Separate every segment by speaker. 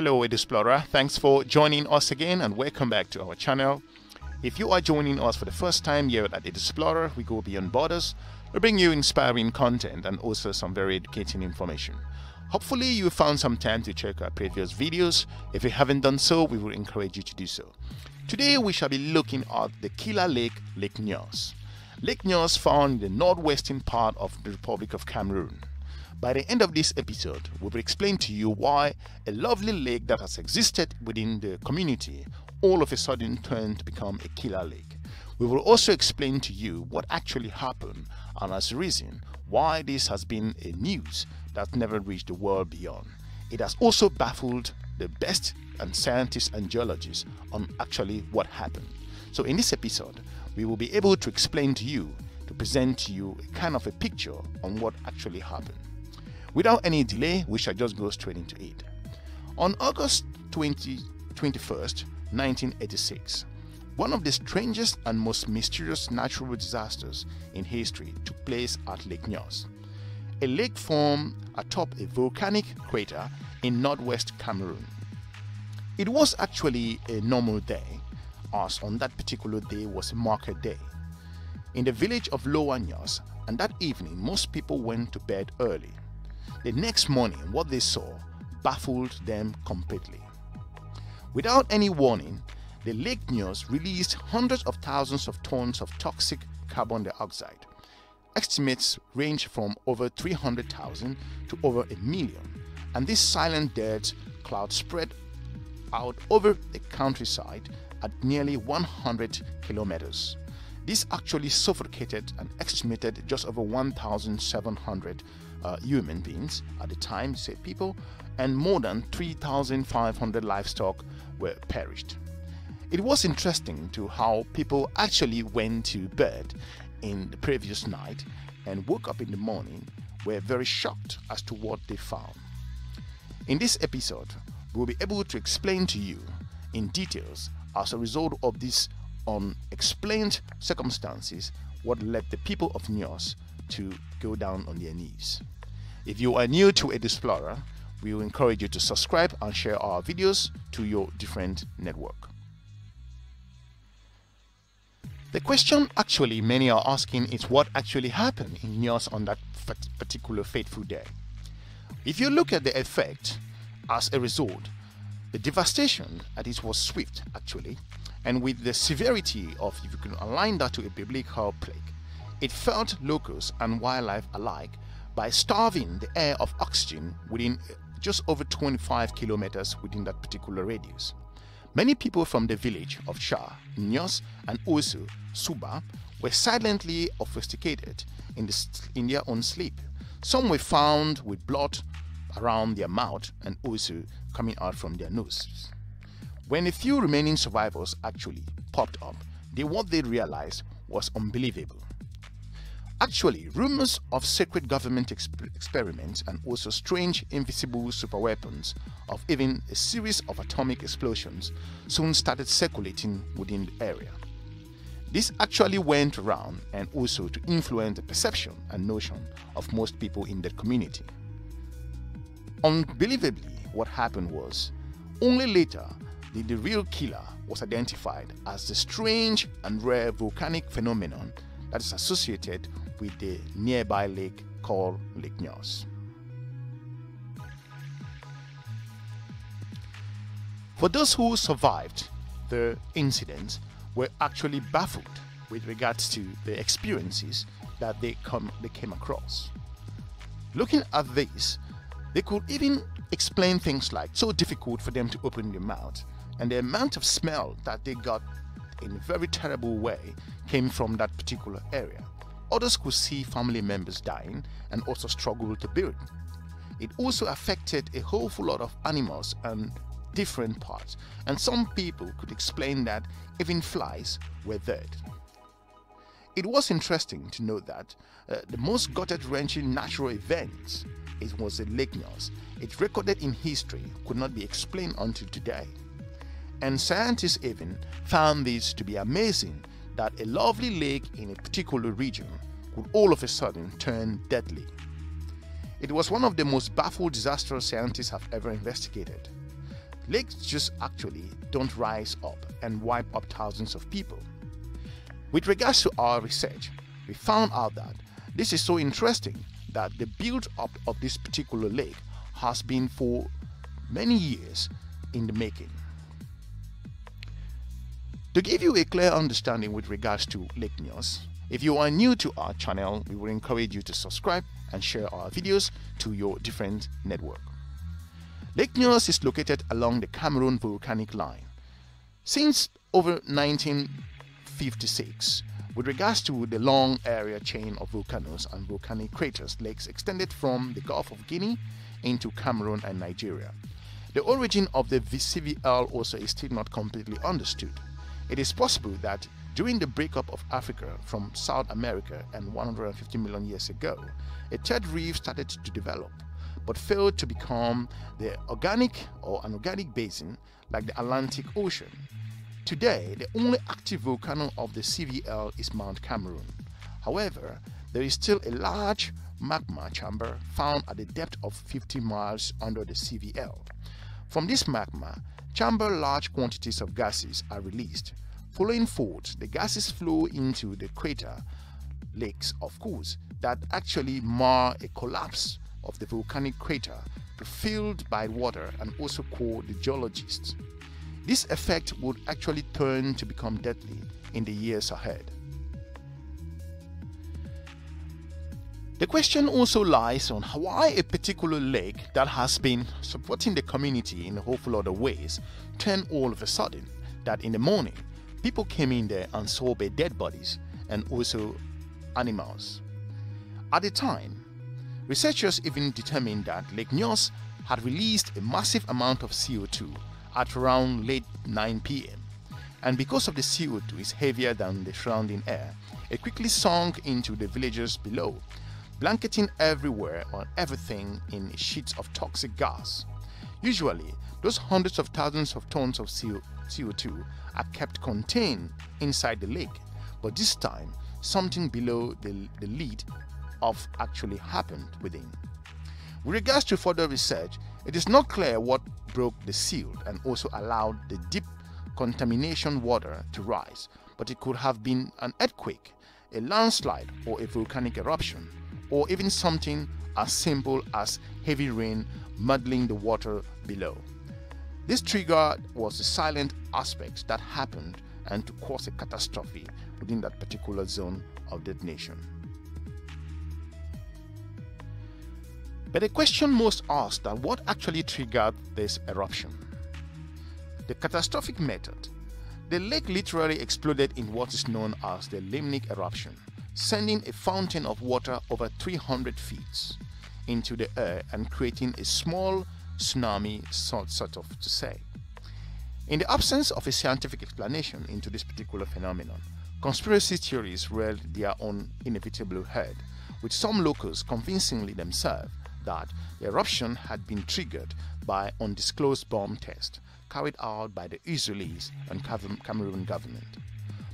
Speaker 1: Hello Edusplorer, thanks for joining us again and welcome back to our channel. If you are joining us for the first time here at Edusplorer, we go beyond borders. We bring you inspiring content and also some very educating information. Hopefully you found some time to check our previous videos. If you haven't done so, we will encourage you to do so. Today we shall be looking at the killer lake, Lake Nyos. Lake Nyos found in the northwestern part of the Republic of Cameroon. By the end of this episode, we will explain to you why a lovely lake that has existed within the community all of a sudden turned to become a killer lake. We will also explain to you what actually happened and as a reason why this has been a news that never reached the world beyond. It has also baffled the best and scientists and geologists on actually what happened. So in this episode, we will be able to explain to you, to present to you a kind of a picture on what actually happened. Without any delay, we shall just go straight into it. On August 20, 21st, 1986, one of the strangest and most mysterious natural disasters in history took place at Lake Nyos. A lake formed atop a volcanic crater in northwest Cameroon. It was actually a normal day, as on that particular day was a market day. In the village of Lower Nyos, and that evening most people went to bed early. The next morning, what they saw baffled them completely. Without any warning, the Lake Nyos released hundreds of thousands of tons of toxic carbon dioxide. Estimates range from over 300,000 to over a million, and this silent death cloud spread out over the countryside at nearly 100 kilometers. This actually suffocated and estimated just over 1,700 uh, human beings at the time, said people, and more than 3,500 livestock were perished. It was interesting to how people actually went to bed in the previous night and woke up in the morning were very shocked as to what they found. In this episode, we'll be able to explain to you in details as a result of these unexplained circumstances what led the people of Nyos to go down on their knees. If you are new to Edusplorer, we will encourage you to subscribe and share our videos to your different network. The question actually many are asking is what actually happened in Nyos on that particular fateful day. If you look at the effect as a result, the devastation at it was swift actually, and with the severity of if you can align that to a biblical plague, it felt locals and wildlife alike by starving the air of oxygen within uh, just over 25 kilometers within that particular radius. Many people from the village of Cha, Nyos, and also Suba were silently obfuscated in, the, in their own sleep. Some were found with blood around their mouth and also coming out from their noses. When a few remaining survivors actually popped up, they, what they realized was unbelievable. Actually, rumors of secret government exp experiments and also strange invisible superweapons of even a series of atomic explosions soon started circulating within the area. This actually went around and also to influence the perception and notion of most people in the community. Unbelievably, what happened was, only later did the real killer was identified as the strange and rare volcanic phenomenon that is associated with the nearby lake called Lake Nyos. For those who survived the incident were actually baffled with regards to the experiences that they, come, they came across. Looking at this, they could even explain things like so difficult for them to open their mouth and the amount of smell that they got in a very terrible way came from that particular area. Others could see family members dying and also struggle to build. It also affected a whole lot of animals and different parts, and some people could explain that even flies were dead. It was interesting to note that uh, the most gut-wrenching natural event it was a Lake Nyos. It recorded in history could not be explained until today. And scientists even found this to be amazing that a lovely lake in a particular region could all of a sudden turn deadly. It was one of the most baffled disasters scientists have ever investigated. lakes just actually don't rise up and wipe up thousands of people. With regards to our research, we found out that this is so interesting that the build up of this particular lake has been for many years in the making. To give you a clear understanding with regards to Lake Nyos, if you are new to our channel, we would encourage you to subscribe and share our videos to your different network. Lake Nyos is located along the Cameroon volcanic line. Since over 1956, with regards to the long area chain of volcanoes and volcanic craters, lakes extended from the Gulf of Guinea into Cameroon and Nigeria. The origin of the CVL also is still not completely understood. It is possible that during the breakup of Africa from South America and 150 million years ago, a third rift started to develop but failed to become the organic or an organic basin like the Atlantic Ocean. Today, the only active volcano of the CVL is Mount Cameroon. However, there is still a large magma chamber found at a depth of 50 miles under the CVL. From this magma, chamber large quantities of gases are released. Following faults, the gases flow into the crater lakes, of course, that actually maar a collapse of the volcanic crater filled by water and also called the geologists. This effect would actually turn to become deadly in the years ahead. The question also lies on why a particular lake that has been supporting the community in a whole lot of ways turned all of a sudden that in the morning people came in there and saw their dead bodies and also animals. At the time, researchers even determined that Lake Nyos had released a massive amount of CO2 at around late 9 pm. And because of the CO2 is heavier than the surrounding air, it quickly sunk into the villages below blanketing everywhere on everything in sheets of toxic gas. Usually, those hundreds of thousands of tons of CO2 are kept contained inside the lake, but this time, something below the, the lid of actually happened within. With regards to further research, it is not clear what broke the seal and also allowed the deep contamination water to rise, but it could have been an earthquake, a landslide, or a volcanic eruption or even something as simple as heavy rain muddling the water below. This trigger was the silent aspect that happened and to cause a catastrophe within that particular zone of detonation. But the question most asked that what actually triggered this eruption? The catastrophic method. The lake literally exploded in what is known as the limnic eruption sending a fountain of water over 300 feet into the air and creating a small tsunami, sort, sort of to say. In the absence of a scientific explanation into this particular phenomenon, conspiracy theories reared their own inevitable head, with some locals convincingly themselves that the eruption had been triggered by undisclosed bomb test carried out by the Israelis and Cameroon government.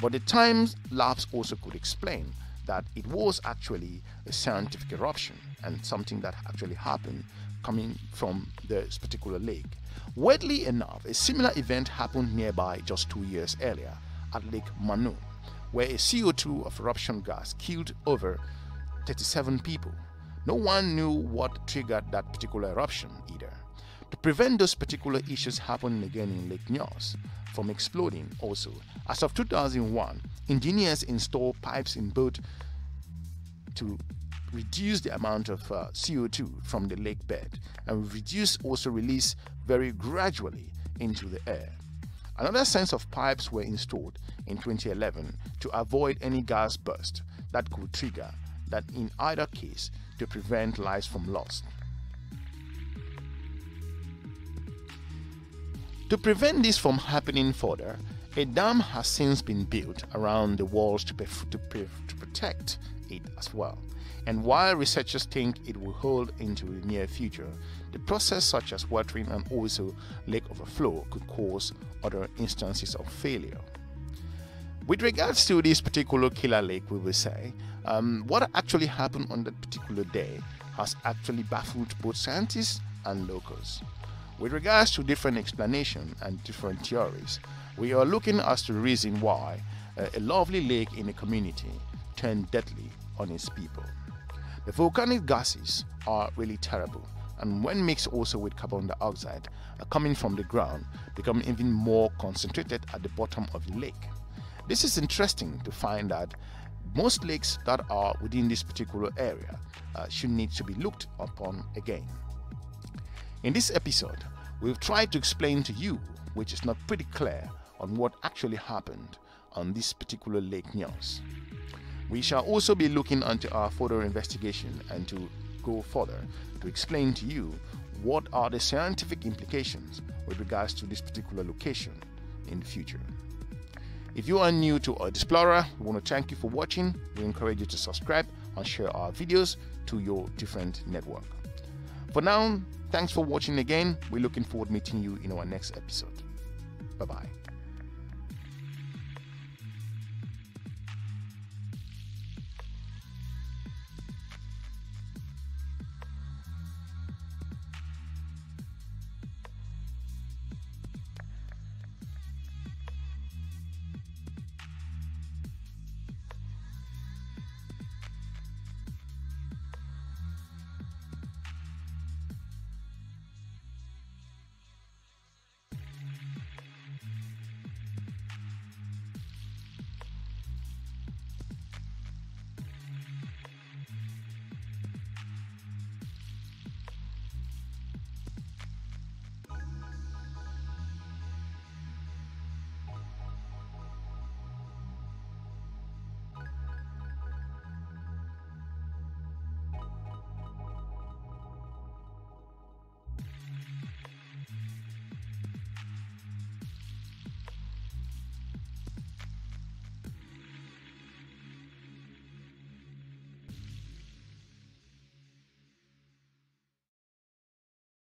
Speaker 1: But the time lapse also could explain that it was actually a scientific eruption and something that actually happened coming from this particular lake. Weirdly enough, a similar event happened nearby just two years earlier at Lake Monoun, where a CO2 of eruption gas killed over 37 people. No one knew what triggered that particular eruption either. To prevent those particular issues happening again in Lake Nyos, from exploding also. As of 2001, engineers installed pipes in both to reduce the amount of uh, CO2 from the lake bed and reduce also release very gradually into the air. Another sense of pipes were installed in 2011 to avoid any gas burst that could trigger that in either case to prevent lives from loss. To prevent this from happening further, a dam has since been built around the walls to, to, to protect it as well. And while researchers think it will hold into the near future, the process such as watering and also lake overflow could cause other instances of failure. With regards to this particular killer lake, we will say, um, what actually happened on that particular day has actually baffled both scientists and locals. With regards to different explanations and different theories, we are looking as to the reason why uh, a lovely lake in a community turned deadly on its people. The volcanic gases are really terrible and when mixed also with carbon dioxide coming from the ground become even more concentrated at the bottom of the lake. This is interesting to find that most lakes that are within this particular area uh, should need to be looked upon again. In this episode, we've tried to explain to you, which is not pretty clear, on what actually happened on this particular Lake Nyos. We shall also be looking into our further investigation and to go further to explain to you what are the scientific implications with regards to this particular location in the future. If you are new to Edusplorer, we want to thank you for watching. We encourage you to subscribe and share our videos to your different network. For now, Thanks for watching again. We're looking forward to meeting you in our next episode. Bye bye.